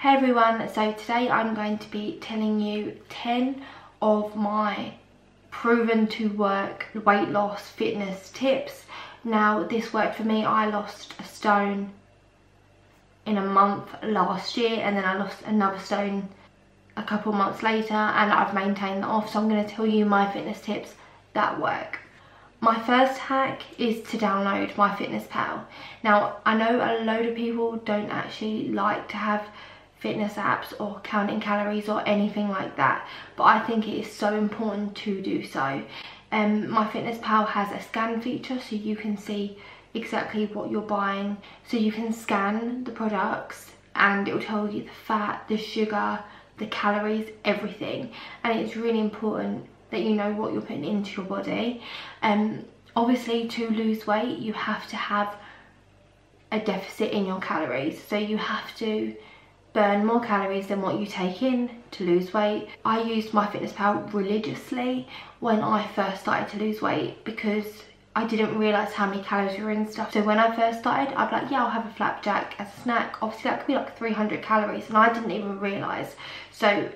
Hey everyone, so today I'm going to be telling you 10 of my proven to work weight loss fitness tips. Now this worked for me, I lost a stone in a month last year and then I lost another stone a couple months later and I've maintained that off so I'm going to tell you my fitness tips that work. My first hack is to download MyFitnessPal. Now I know a load of people don't actually like to have fitness apps or counting calories or anything like that but I think it is so important to do so. Um, MyFitnessPal has a scan feature so you can see exactly what you're buying so you can scan the products and it will tell you the fat, the sugar, the calories, everything and it's really important that you know what you're putting into your body. Um, obviously to lose weight you have to have a deficit in your calories so you have to burn more calories than what you take in to lose weight. I used my fitness MyFitnessPal religiously when I first started to lose weight because I didn't realise how many calories were in stuff. So when I first started, I'd be like, yeah, I'll have a flapjack as a snack. Obviously that could be like 300 calories and I didn't even realise. So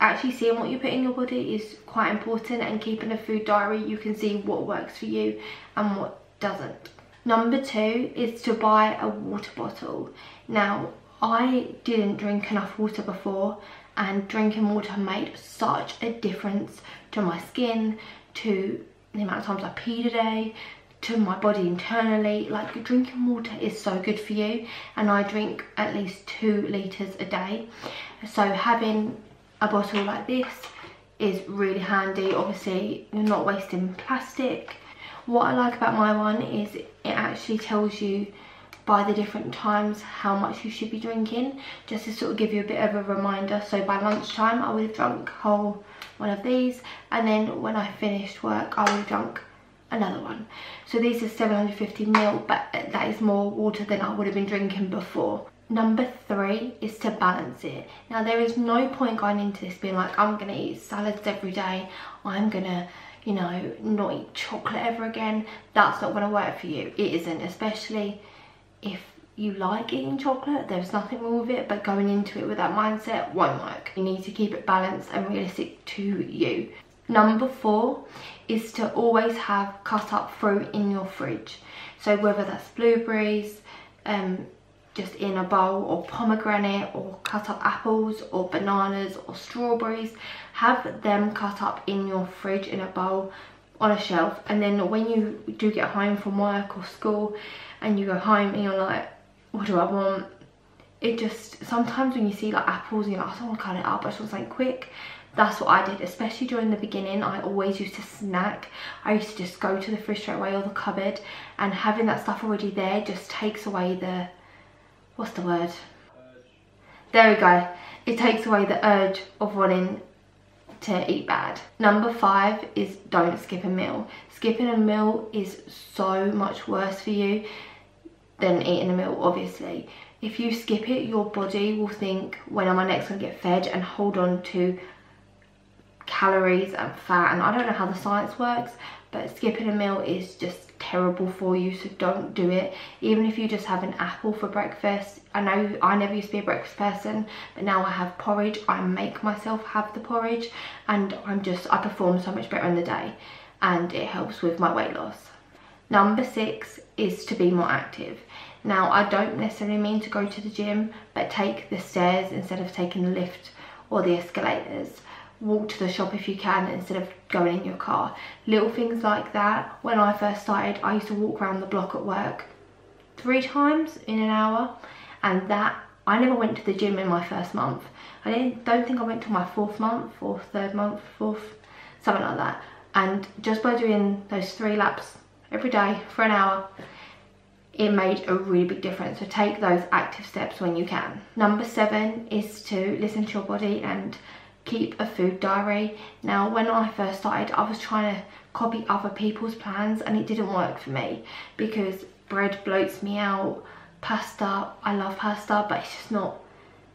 actually seeing what you put in your body is quite important and keeping a food diary, you can see what works for you and what doesn't. Number two is to buy a water bottle. Now, I didn't drink enough water before and drinking water made such a difference to my skin, to the amount of times I peed a day, to my body internally. Like drinking water is so good for you and I drink at least two litres a day. So having a bottle like this is really handy. Obviously you're not wasting plastic. What I like about my one is it actually tells you by the different times how much you should be drinking just to sort of give you a bit of a reminder. So by lunchtime I would have drunk whole one of these and then when I finished work I would have drunk another one. So these are 750 ml but that is more water than I would have been drinking before. Number three is to balance it. Now there is no point going into this being like i'm gonna eat salads every day. I'm gonna you know not eat chocolate ever again. That's not gonna work for you. It isn't especially if you like eating chocolate, there's nothing wrong with it, but going into it with that mindset won't work. You need to keep it balanced and realistic to you. Number four is to always have cut up fruit in your fridge. So whether that's blueberries, um, just in a bowl or pomegranate or cut up apples or bananas or strawberries, have them cut up in your fridge in a bowl on a shelf and then when you do get home from work or school and you go home and you're like what do I want? It just sometimes when you see like apples you're like I don't want to cut it up I just want something quick. That's what I did especially during the beginning I always used to snack. I used to just go to the fridge straight away or the cupboard and having that stuff already there just takes away the what's the word? There we go. It takes away the urge of wanting to eat bad. Number five is don't skip a meal. Skipping a meal is so much worse for you than eating a meal, obviously. If you skip it, your body will think, when am I next going to get fed and hold on to calories and fat. And I don't know how the science works, but skipping a meal is just terrible for you so don't do it. Even if you just have an apple for breakfast i know i never used to be a breakfast person but now i have porridge. I make myself have the porridge and i'm just i perform so much better in the day and it helps with my weight loss. Number six is to be more active. Now i don't necessarily mean to go to the gym but take the stairs instead of taking the lift or the escalators walk to the shop if you can instead of going in your car. Little things like that. When I first started, I used to walk around the block at work three times in an hour and that I never went to the gym in my first month. I didn't, don't think I went to my fourth month or third month, fourth, something like that. And just by doing those three laps every day for an hour, it made a really big difference. So take those active steps when you can. Number seven is to listen to your body and keep a food diary. Now, when I first started, I was trying to copy other people's plans and it didn't work for me because bread bloats me out, pasta, I love pasta, but it's just not,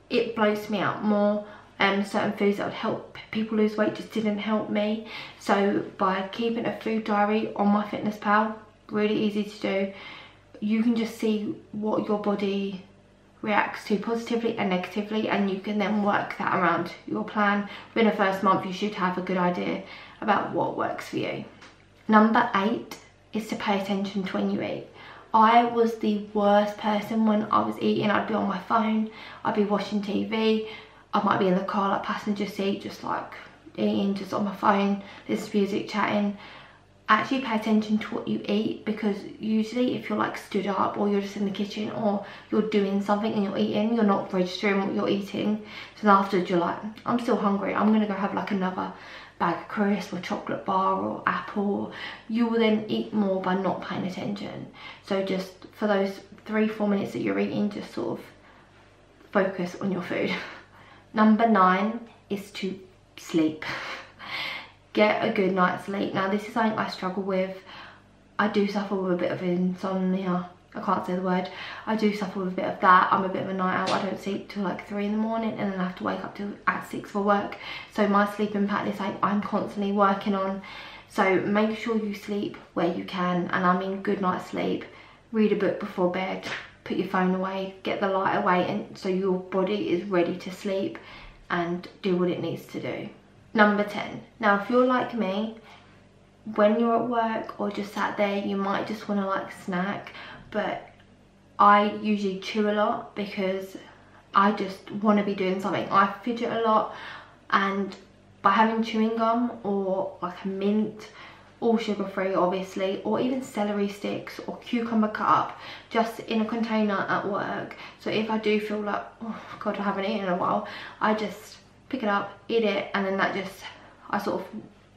it bloats me out more. And um, certain foods that would help people lose weight just didn't help me. So by keeping a food diary on MyFitnessPal, really easy to do, you can just see what your body reacts to positively and negatively and you can then work that around your plan. Within the first month you should have a good idea about what works for you. Number eight is to pay attention to when you eat. I was the worst person when I was eating. I'd be on my phone, I'd be watching TV, I might be in the car like passenger seat just like eating just on my phone, this music chatting actually pay attention to what you eat because usually if you're like stood up or you're just in the kitchen or you're doing something and you're eating you're not registering what you're eating. So afterwards you're like i'm still hungry. I'm gonna go have like another bag of crisps or chocolate bar or apple. You will then eat more by not paying attention. So just for those three four minutes that you're eating just sort of focus on your food. Number nine is to sleep get a good night's sleep. Now this is something I struggle with. I do suffer with a bit of insomnia. I can't say the word. I do suffer with a bit of that. I'm a bit of a night owl. I don't sleep till like three in the morning and then I have to wake up till at six for work. So my sleeping pattern is like I'm constantly working on. So make sure you sleep where you can and I mean good night's sleep. Read a book before bed. Put your phone away. Get the light away and so your body is ready to sleep and do what it needs to do. Number 10. Now, if you're like me, when you're at work or just sat there, you might just want to like snack, but I usually chew a lot because I just want to be doing something. I fidget a lot and by having chewing gum or like a mint, all sugar free obviously, or even celery sticks or cucumber cut up just in a container at work. So if I do feel like, oh God, I haven't eaten in a while, I just pick it up, eat it, and then that just, I sort of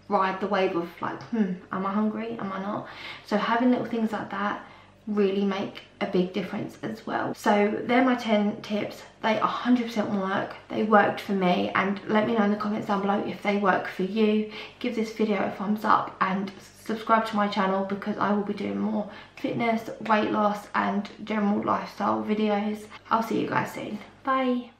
ride the wave of like, hmm, am I hungry? Am I not? So having little things like that really make a big difference as well. So they're my 10 tips. They 100% work. They worked for me and let me know in the comments down below if they work for you. Give this video a thumbs up and subscribe to my channel because I will be doing more fitness, weight loss and general lifestyle videos. I'll see you guys soon. Bye.